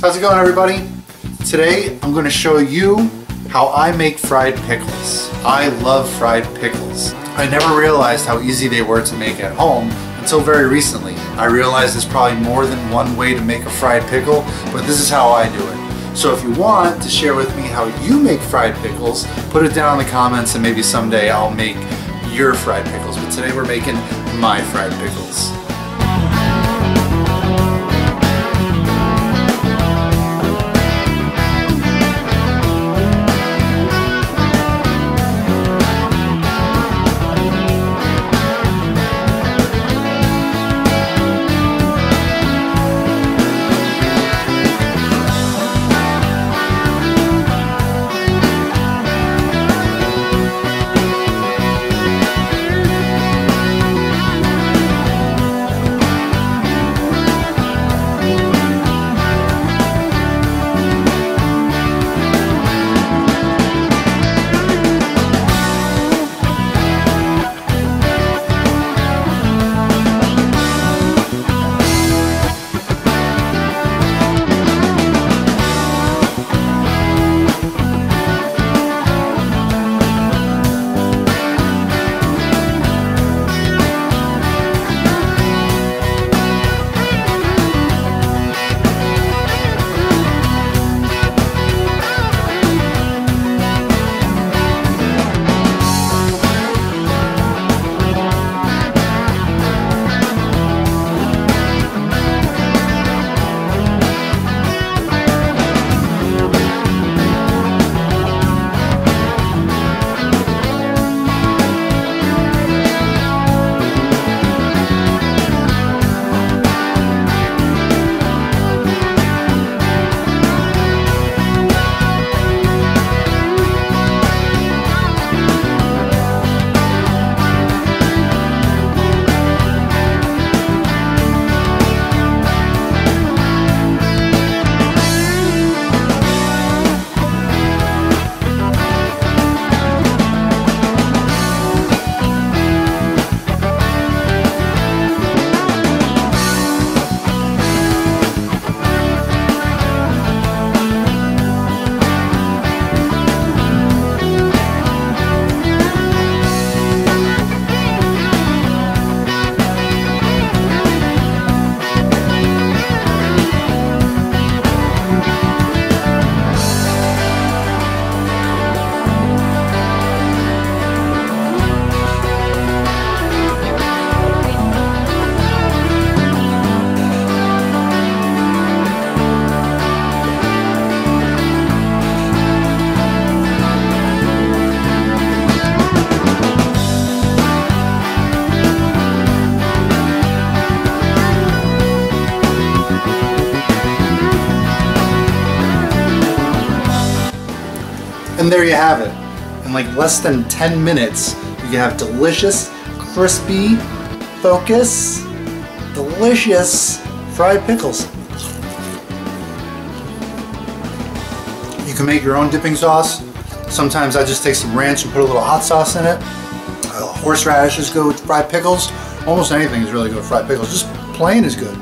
How's it going everybody? Today I'm going to show you how I make fried pickles. I love fried pickles. I never realized how easy they were to make at home until very recently. I realized there's probably more than one way to make a fried pickle, but this is how I do it. So if you want to share with me how you make fried pickles, put it down in the comments and maybe someday I'll make your fried pickles. But today we're making my fried pickles. And there you have it. In like less than 10 minutes, you can have delicious, crispy, focus, delicious fried pickles. You can make your own dipping sauce. Sometimes I just take some ranch and put a little hot sauce in it. Uh, horseradishes go with fried pickles. Almost anything is really good with fried pickles. Just plain is good.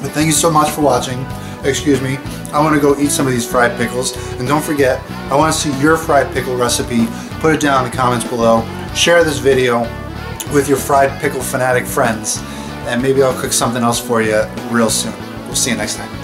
But thank you so much for watching. Excuse me. I want to go eat some of these fried pickles. And don't forget, I want to see your fried pickle recipe. Put it down in the comments below. Share this video with your fried pickle fanatic friends. And maybe I'll cook something else for you real soon. We'll see you next time.